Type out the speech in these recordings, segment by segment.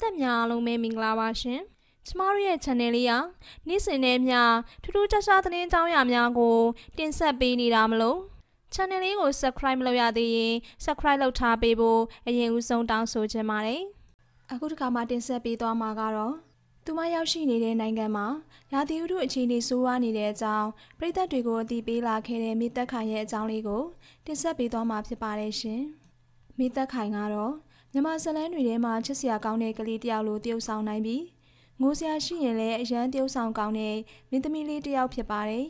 သက်များအားလုံးပဲမင်္ဂလာပါရှင်ကျမတို့ရဲ့ channel လေးကနေ့စဉ်နဲ့မျှထူးထူးခြားခြားသတင်းကြောင်းရာများကို တင်ဆက်ပေးနေတာမလို့ channel လေးကို subscribe မလုပ်ရသေးရင် subscribe လုပ်ထားပေးဖို့အရင်ဦးဆုံးတောင်းဆိုချင်ပါတယ်အခုတစ်ခါမှတင်ဆက်ပေးသွားမှာကတော့သူမရောက်ရှိနေတဲ့နိုင်ငံမှာရာသီဥတုအခြေအနေဆိုးဝါးနေတဲ့အကြောင်းပြည်သက်တွေကိုအသိပေးလာခဲ့တဲ့မိသက်ခိုင်ရဲ့အကြောင်းလေးကိုတင်ဆက်ပေးသွားမှာဖြစ်ပါတယ်ရှင်မိသက်ခိုင်ကတော့ မြမဇလန်းတွေထဲမှာချစ်စရာကောင်းတဲ့ကလေးတယောက်လိုတယောက်ဆောင်နိုင်ပြီးငိုစရာရှိရင်လည်းအရန်တယောက်ဆောင်ကောင်းတဲ့မင်းသမီးလေးတယောက်ဖြစ်ပါတယ်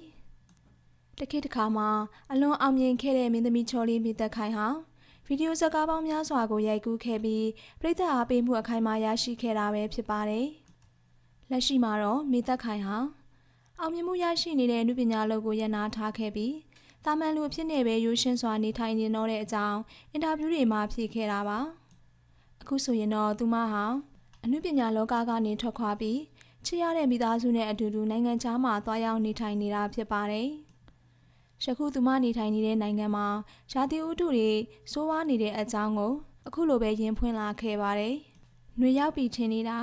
။တခေတ်တစ်ခါမှာအလွန်အောင်မြင်ခဲ့တဲ့မင်းသမီးချော်လေးမိသက်ခိုင်ဟာဗီဒီယိုဇာတ်ကားပေါင်းများစွာကိုရိုက်ကူးခဲ့ပြီးပြည်သက်အားပေးမှုအခိုင်အမာရရှိခဲ့တာပဲဖြစ်ပါတယ်။လက်ရှိမှာတော့မိသက်ခိုင်ဟာအောင်မြင်မှုရရှိနေတဲ့နုပညာလုပ်ကိုရန်နာထားခဲ့ပြီးတာမန်လူအဖြစ်နဲ့ပဲရိုးရှင်းစွာနေထိုင်နေတော့တဲ့အကြောင်းအင်တာဗျူးတွေမှာဖြေခဲ့တာပါ။ အခုဆိုရင်တော့သူမဟာအနုပညာလောကကနေထွက်ခွာပြီးချစ်ရတဲ့မိသားစုနဲ့အတူတူနိုင်ငံခြားမှာသွားရောက်နေထိုင်နေတာဖြစ်ပါတယ်။ယခုသူမနေထိုင်နေတဲ့နိုင်ငံမှာရာသီဥတုတွေစိုးဝါးနေတဲ့အကြောင်းကို အခုလိုပဲရင်ဖွင့်လာခဲ့ပါတယ်။ຫນွေရောက်ပြီးထင်နေတာ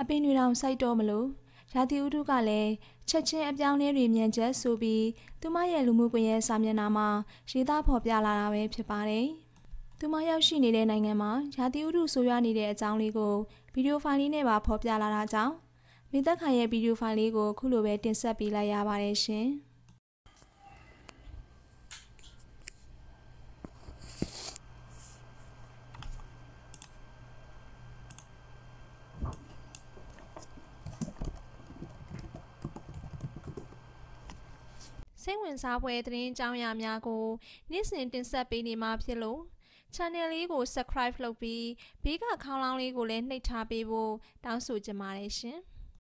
အပင်တွေတောင်စိုက်တော့မလို့ရာသီဥတုကလည်းချက်ချင်းအပြောင်းလဲတွေမြန်ချက်ဆိုပြီးသူမရဲ့လူမှုကွန်ရက်စာမျက်နှာမှာရေးသားဖော်ပြလာတာပဲဖြစ်ပါတယ်။ သူမရောက်ရှိနေတဲ့နိုင်ငံမှာရာသီဥတုဆိုးရွားနေတဲ့အကြောင်းလေးကိုဗီဒီယိုဖိုင်လေးနဲ့ပါဖော်ပြလာတာကြောင့်မိသက်ခိုင်ရဲ့ဗီဒီယိုဖိုင်လေးကိုခုလိုပဲတင်ဆက်ပေးလိုက်ရပါတယ်ရှင်စိတ်ဝင်စားဖွယ်သတင်းကြောင်းရာများကိုနေ့စဉ်တင်ဆက်ပေးနေမှာဖြစ်လို့ channel လေးကို subscribe လုပ်ပြီးဘေးကခေါင်းလောင်းလေးကိုလည်းနှိပ်ထားပေးဖို့တောင်းဆိုချင်ပါတယ်ရှင်။